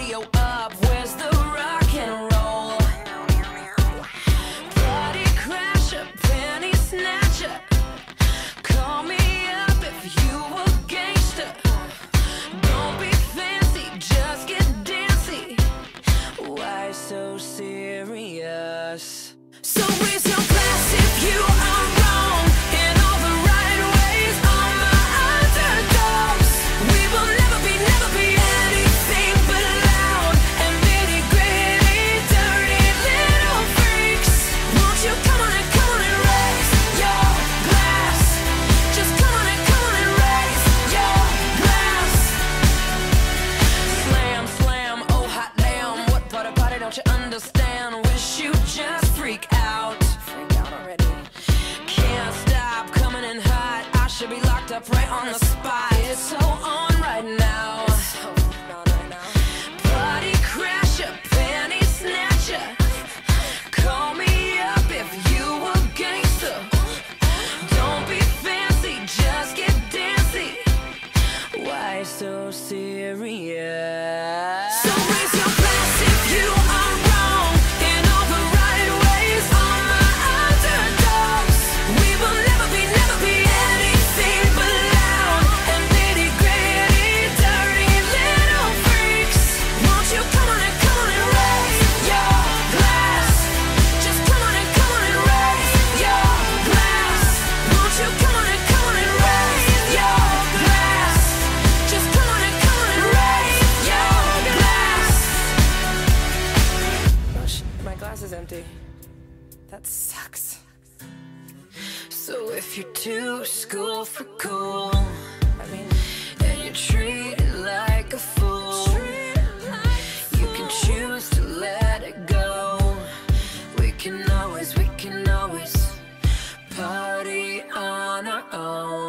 radio up. Where's the rock and roll? Party crasher, penny snatcher. Call me up if you a gangster. Don't be fancy, just get dancey. Why so serious? So we. up right on the spot. It's so on right now. Party crasher, penny snatcher. Call me up if you a gangster. Don't be fancy, just get dancy. Why so serious? glass is empty. That sucks. So if you're too school for cool, I mean, and you treat it like a fool, you can choose to let it go. We can always, we can always party on our own.